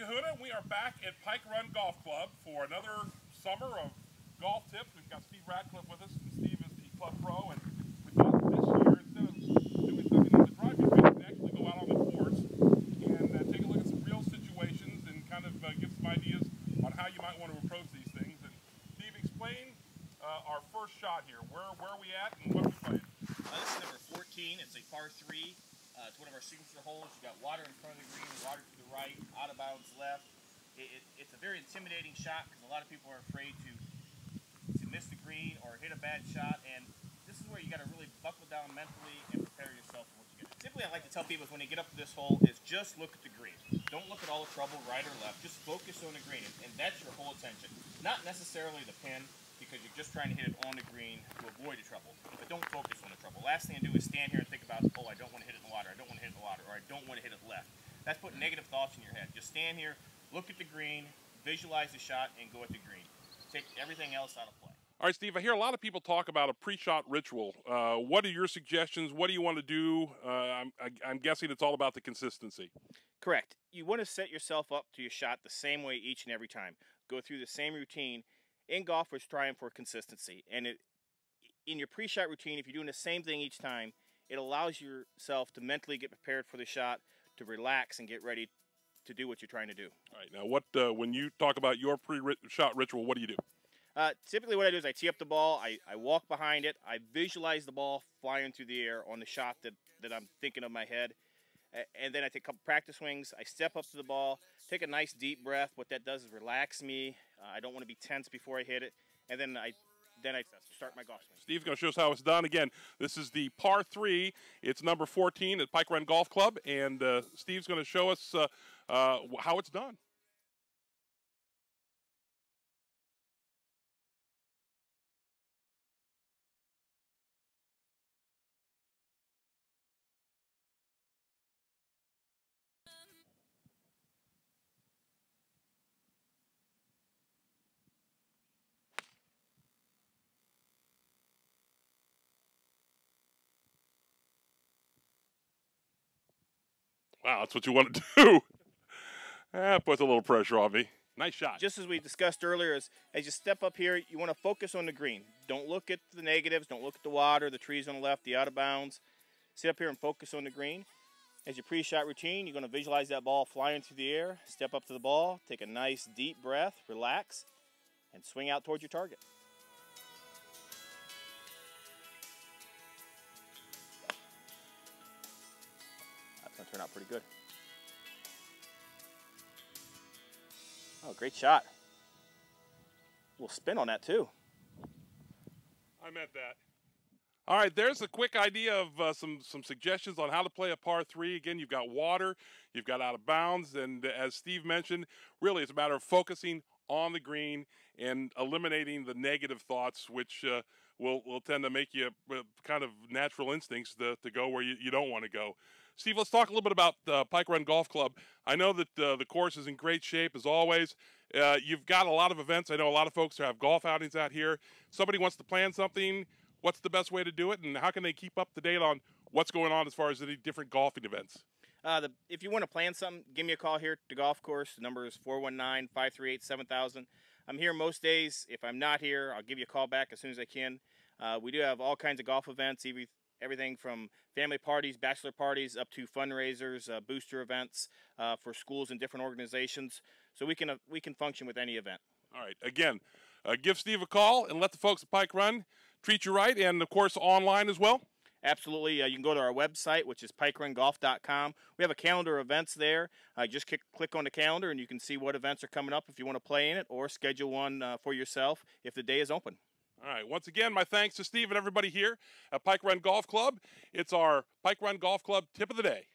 Kahuna. We are back at Pike Run Golf Club for another summer of golf tips. We've got Steve Radcliff with us. And Steve is the club pro, and we thought this year, instead of doing something in the driving range, we actually go out on the course and uh, take a look at some real situations and kind of uh, give some ideas on how you might want to approach these things. And Steve, explain uh, our first shot here. Where where are we at and what are we playing? Uh, this is number 14. It's a par 3. Uh, it's one of our signature holes. You got water in front of the green, water to the right, out of bounds left. It, it, it's a very intimidating shot because a lot of people are afraid to to miss the green or hit a bad shot. And this is where you got to really buckle down mentally and prepare yourself for what you get. Typically, I like to tell people when they get up to this hole is just look at the green. Don't look at all the trouble right or left. Just focus on the green, and, and that's your whole attention. Not necessarily the pin because you're just trying to hit it on the green to avoid the trouble. But don't focus on the trouble. Last thing to do is stand here and think about, oh, I don't want to hit it in the water. I don't want to hit it in the water, or I don't want to hit it left. That's putting negative thoughts in your head. Just stand here, look at the green, visualize the shot, and go at the green. Take everything else out of play. All right, Steve, I hear a lot of people talk about a pre-shot ritual. Uh, what are your suggestions? What do you want to do? Uh, I'm, I, I'm guessing it's all about the consistency. Correct. You want to set yourself up to your shot the same way each and every time. Go through the same routine. In golf, we're striving for consistency. And it, in your pre-shot routine, if you're doing the same thing each time, it allows yourself to mentally get prepared for the shot, to relax and get ready to do what you're trying to do. All right, now what uh, when you talk about your pre-shot ritual, what do you do? Uh, typically, what I do is I tee up the ball, I, I walk behind it, I visualize the ball flying through the air on the shot that, that I'm thinking of my head, and then I take a couple practice swings. I step up to the ball, take a nice deep breath. What that does is relax me. Uh, I don't want to be tense before I hit it, and then I then I start my golf swing. Steve's going to show us how it's done. Again, this is the par three. It's number 14 at Pike Run Golf Club, and uh, Steve's going to show us uh, uh, how it's done. Wow, that's what you want to do. Eh, that puts a little pressure on me. Nice shot. Just as we discussed earlier, is as you step up here, you want to focus on the green. Don't look at the negatives. Don't look at the water, the trees on the left, the out of bounds. Sit up here and focus on the green. As your pre-shot routine, you're going to visualize that ball flying through the air. Step up to the ball, take a nice deep breath, relax, and swing out towards your target. Out pretty good. Oh, great shot. A little spin on that too. I meant that. All right, there's a quick idea of uh, some some suggestions on how to play a par three. Again, you've got water, you've got out of bounds, and as Steve mentioned, really it's a matter of focusing on the green and eliminating the negative thoughts, which uh, will will tend to make you uh, kind of natural instincts to, to go where you, you don't want to go. Steve, let's talk a little bit about uh, Pike Run Golf Club. I know that uh, the course is in great shape as always. Uh, you've got a lot of events. I know a lot of folks have golf outings out here. Somebody wants to plan something. What's the best way to do it, and how can they keep up to date on what's going on as far as any different golfing events? Uh, the, if you want to plan something, give me a call here at the golf course. The number is 419 538 7000. I'm here most days. If I'm not here, I'll give you a call back as soon as I can. Uh, we do have all kinds of golf events, everything from family parties, bachelor parties, up to fundraisers, uh, booster events uh, for schools and different organizations. So we can uh, we can function with any event. All right. Again, uh, give Steve a call and let the folks at Pike Run treat you right, and of course online as well. Absolutely. Uh, you can go to our website, which is pikerungolf.com. We have a calendar of events there. Uh, just click, click on the calendar, and you can see what events are coming up if you want to play in it, or schedule one uh, for yourself if the day is open. All right. Once again, my thanks to Steve and everybody here at Pike Run Golf Club. It's our Pike Run Golf Club tip of the day.